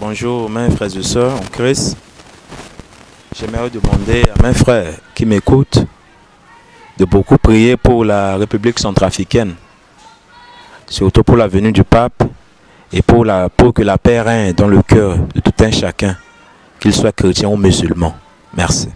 Bonjour mes frères et sœurs en Christ. J'aimerais demander à mes frères qui m'écoutent de beaucoup prier pour la République centrafricaine, surtout pour la venue du pape et pour, pour que la paix règne dans le cœur de tout un chacun, qu'il soit chrétien ou musulman. Merci.